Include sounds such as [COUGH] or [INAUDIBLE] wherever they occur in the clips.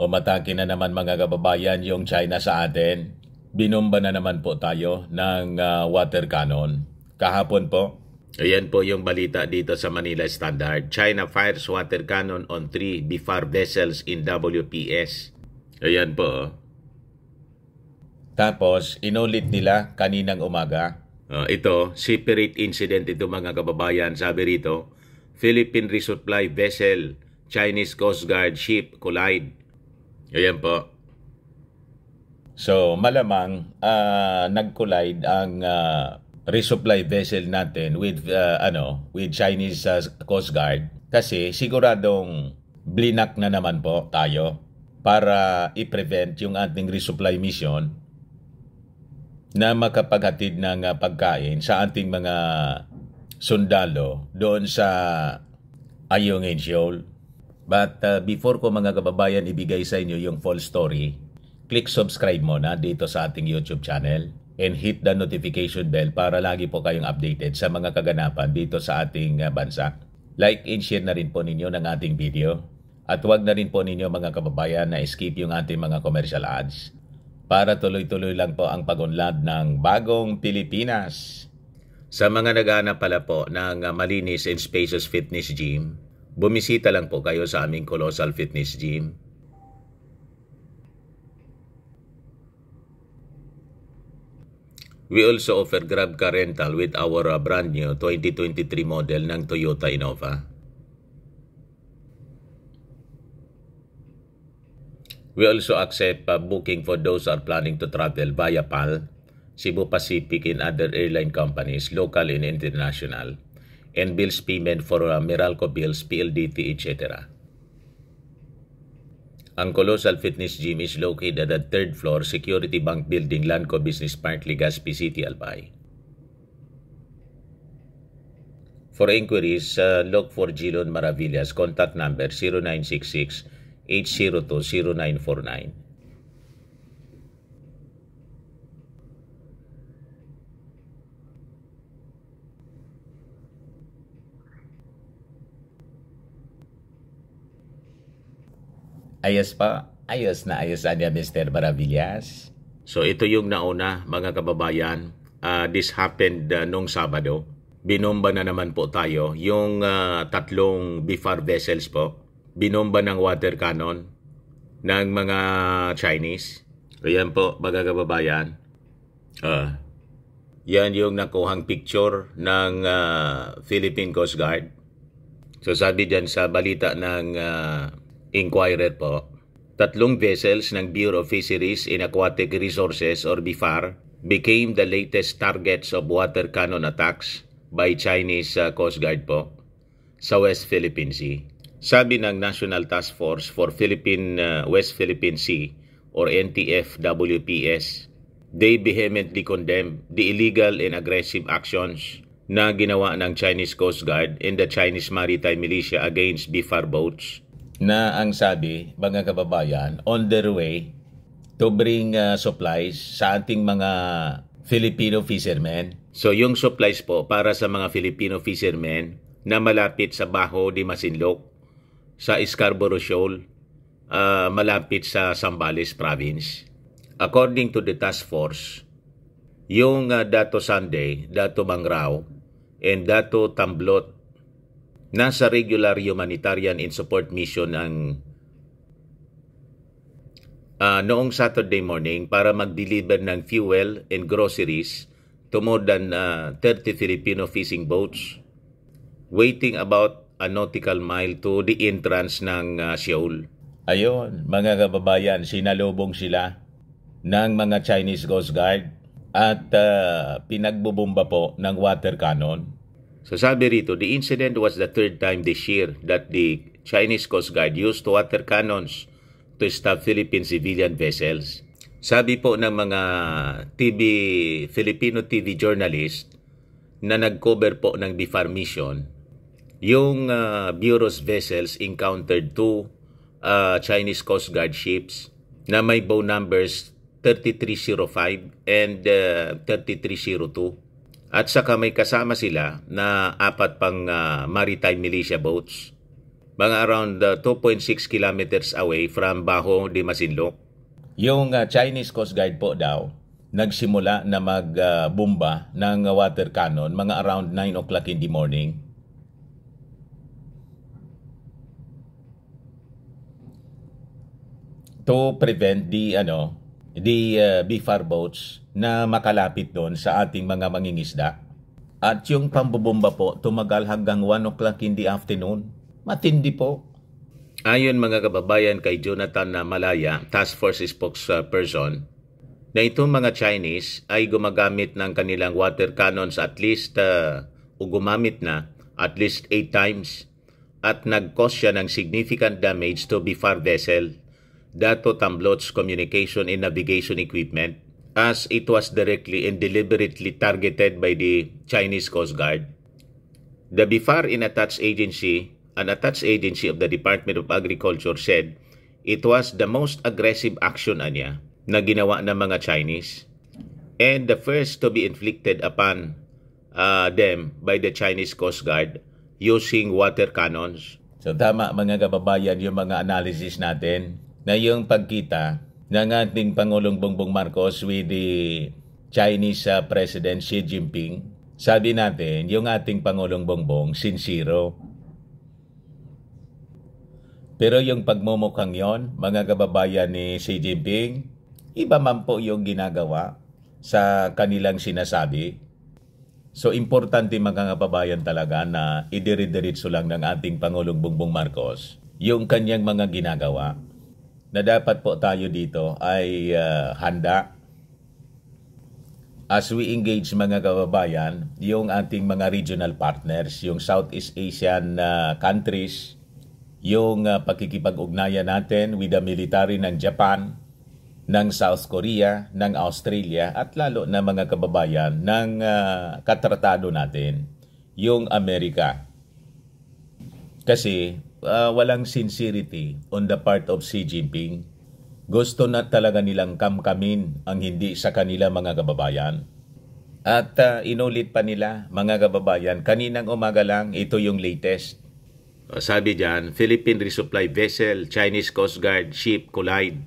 Umatake na naman mga kababayan yung China sa atin. Binomba na naman po tayo ng uh, water cannon. Kahapon po, Ayan po yung balita dito sa Manila Standard. China fires water cannon on three BFAR vessels in WPS. Ayan po. Oh. Tapos, inulit nila kaninang umaga. Uh, ito, separate incident ito mga kababayan. Sabi rito, Philippine resupply vessel, Chinese Coast Guard ship collide. Ayan po. So, malamang uh, nag-collide ang uh, resupply vessel natin with uh, ano with Chinese uh, Coast Guard kasi siguradong blinak na naman po tayo para i-prevent yung ating resupply mission na makapaghatid ng uh, pagkain sa ating mga sundalo doon sa Ayungin Shoal. But uh, before ko mga kababayan ibigay sa inyo yung full story, click subscribe muna dito sa ating YouTube channel and hit the notification bell para lagi po kayong updated sa mga kaganapan dito sa ating uh, bansa. Like and share na rin po ninyo ng ating video. At huwag na rin po ninyo mga kababayan na skip yung ating mga commercial ads para tuloy-tuloy lang po ang pagunlad ng bagong Pilipinas. Sa mga naghahanap pala po ng uh, malinis and spacious fitness gym, bumisita lang po kayo sa aming Colossal Fitness Gym We also offer Grab Car Rental with our uh, brand new 2023 model ng Toyota Innova. We also accept uh, booking for those are planning to travel via PAL, Cebu Pacific and other airline companies, local and international, and bills payment for uh, Meralco bills, PLDT, etc. Ang Colossal Fitness Gym is located at the third floor Security Bank Building, Lanco Business Park, Legazpi City, Albay. For inquiries, uh, look for Gilon Maravillas. Contact number 0966 802 0949. Ayos pa. Ayos na ayos niya Mr. Maravillas. So ito yung nauna mga kababayan. Uh, this happened uh, nung Sabado. Binomba na naman po tayo yung uh, tatlong BFAR vessels po. Binomba ng water cannon ng mga Chinese. Ayan po mga kababayan. Uh, yan yung nakuhang picture ng uh, Philippine Coast Guard. So sabi dyan sa balita ng uh, Inquirer po, tatlong vessels ng Bureau of Fisheries and Aquatic Resources or BIFAR became the latest targets of water cannon attacks by Chinese uh, Coast Guard po sa West Philippine Sea. Sabi ng National Task Force for Philippine uh, West Philippine Sea or NTF-WPS, they vehemently condemn the illegal and aggressive actions na ginawa ng Chinese Coast Guard and the Chinese Maritime Militia against BIFAR boats na ang sabi, mga kababayan, on their way to bring uh, supplies sa ating mga Filipino fishermen. So yung supplies po para sa mga Filipino fishermen na malapit sa Baho de Masinloc, sa Scarborough Shoal, uh, malapit sa Sambales Province. According to the task force, yung uh, Dato Sunday, Dato Mangrao, and Dato Tamblot nasa regular humanitarian in support mission ang uh, noong Saturday morning para mag-deliver ng fuel and groceries to more than uh, ah, 30 Filipino fishing boats waiting about a nautical mile to the entrance ng uh, Seoul. Ayon, mga kababayan, sinalubong sila ng mga Chinese Coast Guard at uh, pinagbubumba po ng water cannon So sabi rito, the incident was the third time this year that the Chinese Coast Guard used water cannons to stop Philippine civilian vessels. Sabi po ng mga TV, Filipino TV journalist na nag-cover po ng BIFAR mission, yung uh, Bureau's vessels encountered two uh, Chinese Coast Guard ships na may bow numbers 3305 and uh, 3302 at saka may kasama sila na apat pang uh, maritime militia boats. mga around uh, 2.6 kilometers away from Baho de Masinloc. Yung uh, Chinese Coast Guard po daw, nagsimula na magbomba uh, ng water cannon mga around 9 o'clock in the morning. To prevent the ano the uh, BFAR boats na makalapit doon sa ating mga mangingisda. At yung pambubomba po, tumagal hanggang 1 o'clock in the afternoon. Matindi po. Ayon mga kababayan kay Jonathan na Malaya, Task Force spokesperson, na itong mga Chinese ay gumagamit ng kanilang water cannons at least uh, o gumamit na at least 8 times at nag-cause siya ng significant damage to BFAR vessel, Dato Tamblots Communication and Navigation Equipment, as it was directly and deliberately targeted by the Chinese Coast Guard. The BIFAR in attached agency, an attached agency of the Department of Agriculture said it was the most aggressive action anya na ginawa ng mga Chinese and the first to be inflicted upon uh, them by the Chinese Coast Guard using water cannons. So tama mga kababayan yung mga analysis natin na yung pagkita ng ating Pangulong Bongbong Marcos with the Chinese uh, President Xi Jinping, sabi natin, yung ating Pangulong Bongbong, sincero. Pero yung pagmumukhang yon, mga kababayan ni Xi Jinping, iba man po yung ginagawa sa kanilang sinasabi. So importante mga kababayan talaga na idiridiritso lang ng ating Pangulong Bongbong Marcos yung kanyang mga ginagawa na dapat po tayo dito ay uh, handa as we engage mga kababayan, yung ating mga regional partners, yung Southeast Asian uh, countries, yung uh, pakikipag-ugnayan natin with the military ng Japan, ng South Korea, ng Australia, at lalo na mga kababayan ng uh, katratado natin, yung Amerika. Kasi uh, walang sincerity on the part of Xi Jinping. Gusto na talaga nilang kamkamin ang hindi sa kanila mga kababayan. At uh, inulit pa nila mga kababayan, kaninang umaga lang ito yung latest. Sabi diyan, Philippine resupply vessel, Chinese Coast Guard ship collide.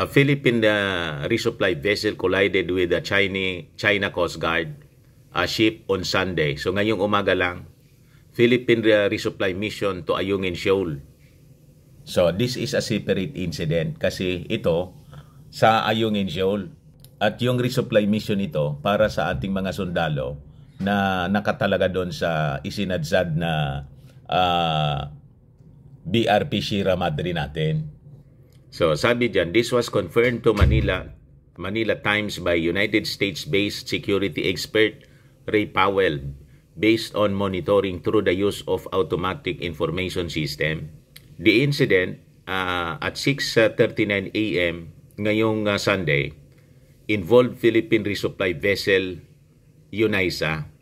A Philippine uh, resupply vessel collided with the China, China Coast Guard a ship on Sunday. So ngayong umaga lang, Philippine resupply mission to Ayungin Shoal. So this is a separate incident kasi ito sa Ayungin Shoal at yung resupply mission ito para sa ating mga sundalo na nakatalaga doon sa isinadzad na uh, ah, BRP Shira Madre natin. So sabi diyan, this was confirmed to Manila Manila Times by United States-based security expert Ray Powell based on monitoring through the use of automatic information system. The incident uh, at 6.39 a.m. ngayong uh, Sunday involved Philippine resupply vessel UNISA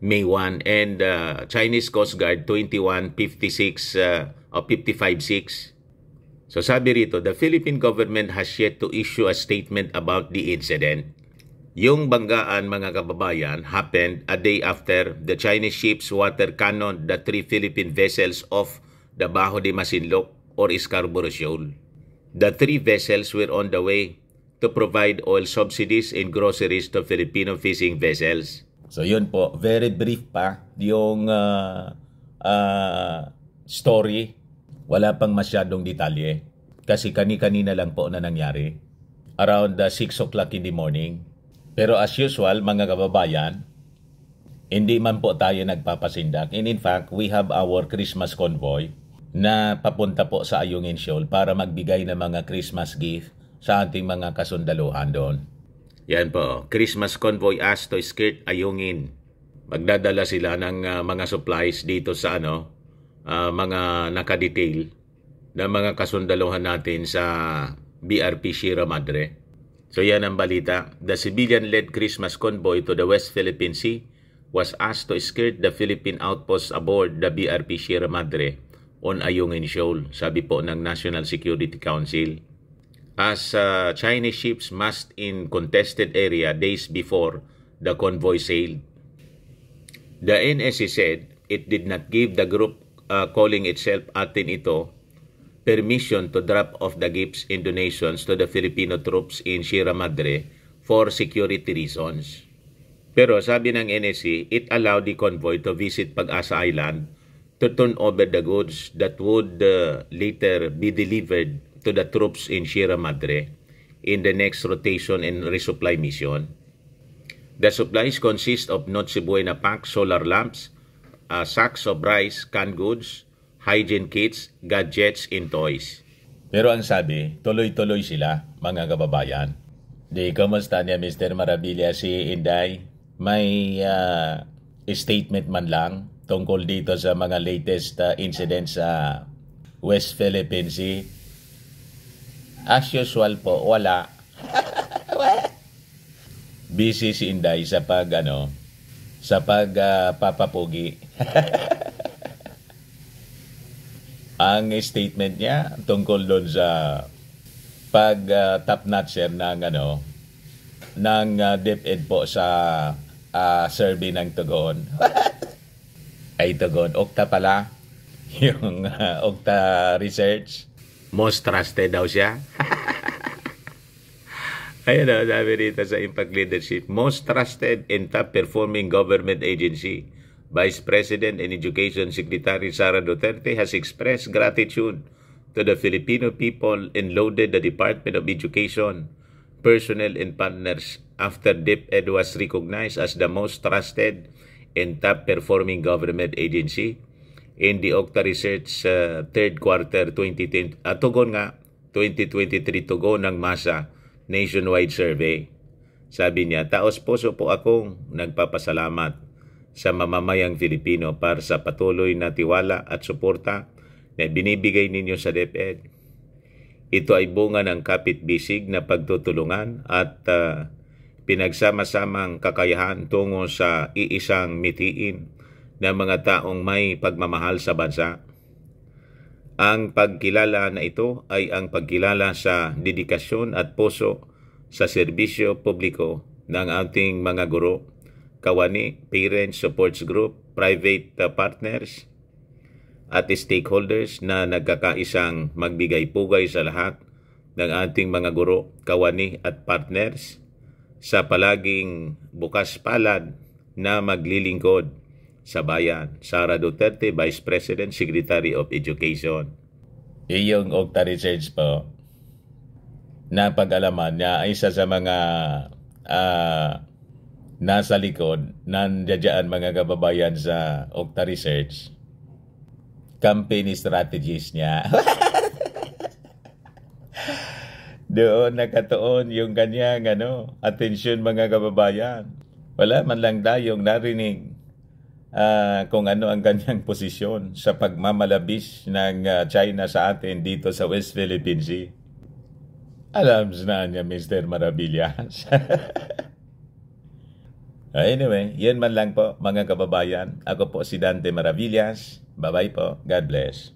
May 1 and uh, Chinese Coast Guard 2156 uh, o 556. So sabi rito, the Philippine government has yet to issue a statement about the incident. Yung banggaan mga kababayan happened a day after the Chinese ships water cannon the three Philippine vessels off the Bajo de Masinloc or Scarborough Shoal. The three vessels were on the way to provide oil subsidies and groceries to Filipino fishing vessels. So yun po, very brief pa yung uh, uh, story. Wala pang masyadong detalye kasi kani-kanina lang po na nangyari. Around uh, 6 o'clock in the morning, pero as usual, mga kababayan, hindi man po tayo nagpapasindak. And in fact, we have our Christmas convoy na papunta po sa Ayungin Shoal para magbigay ng mga Christmas gift sa ating mga kasundaluhan doon. Yan po, Christmas convoy Asto Skirt Ayungin. Magdadala sila ng uh, mga supplies dito sa ano, uh, mga nakadetail na mga kasundaluhan natin sa BRP Sierra Madre. So yan ang balita. The civilian-led Christmas convoy to the West Philippine Sea was asked to skirt the Philippine outposts aboard the BRP Sierra Madre on Ayungin Shoal, sabi po ng National Security Council. As uh, Chinese ships massed in contested area days before the convoy sailed. The NSC said it did not give the group uh, calling itself atin ito permission to drop off the gifts and donations to the Filipino troops in Sierra Madre for security reasons. Pero sabi ng NSC, it allowed the convoy to visit Pag-asa Island to turn over the goods that would uh, later be delivered to the troops in Sierra Madre in the next rotation and resupply mission. The supplies consist of Noche Buena packs, solar lamps, uh, sacks of rice, canned goods, hygiene kits, gadgets, and toys. Pero ang sabi, tuloy-tuloy sila, mga kababayan. Di, kamusta niya Mr. Marabilia si Inday? May uh, statement man lang tungkol dito sa mga latest uh, incidents sa West Philippine Sea As usual po, wala. [LAUGHS] Busy si Inday sa pag ano, sa pag uh, papapugi. [LAUGHS] Ang statement niya tungkol doon sa pag uh, top notcher ng ano ng uh, DepEd po sa uh, survey ng Tugon. [LAUGHS] Ay Tugon, Okta pala [LAUGHS] yung uh, Okta Research most trusted daw siya. [LAUGHS] Ayun daw, sabi rito sa Impact Leadership, most trusted and top performing government agency. Vice President and Education Secretary Sara Duterte has expressed gratitude to the Filipino people and lauded the Department of Education, personnel and partners after DepEd was recognized as the most trusted and top performing government agency in the Okta Research uh, third quarter 2020 uh, tugon nga 2023 tugon ng masa nationwide survey. Sabi niya, taos puso po akong nagpapasalamat sa mamamayang Filipino para sa patuloy na tiwala at suporta na binibigay ninyo sa DepEd. Ito ay bunga ng kapit-bisig na pagtutulungan at uh, pinagsama-samang kakayahan tungo sa iisang mitiin ng mga taong may pagmamahal sa bansa. Ang pagkilala na ito ay ang pagkilala sa dedikasyon at puso sa serbisyo publiko ng ating mga guro, kawani, parents supports group, private uh, partners, at stakeholders na nagkakaisang magbigay pugay sa lahat ng ating mga guro, kawani at partners sa palaging bukas palad na maglilingkod sa bayan. Sara Duterte, Vice President, Secretary of Education. Iyong Okta Research po, napag-alaman ay isa sa mga uh, nasa likod nandiyan mga kababayan sa Okta Research company strategies niya. [LAUGHS] Doon nakatuon yung kanyang ano, atensyon mga kababayan. Wala man lang tayong narinig uh, kung ano ang kanyang posisyon sa pagmamalabis ng uh, China sa atin dito sa West Philippine Sea. Alam na niya, Mr. Maravillas. [LAUGHS] anyway, yan man lang po, mga kababayan. Ako po si Dante Maravillas. Bye-bye po. God bless.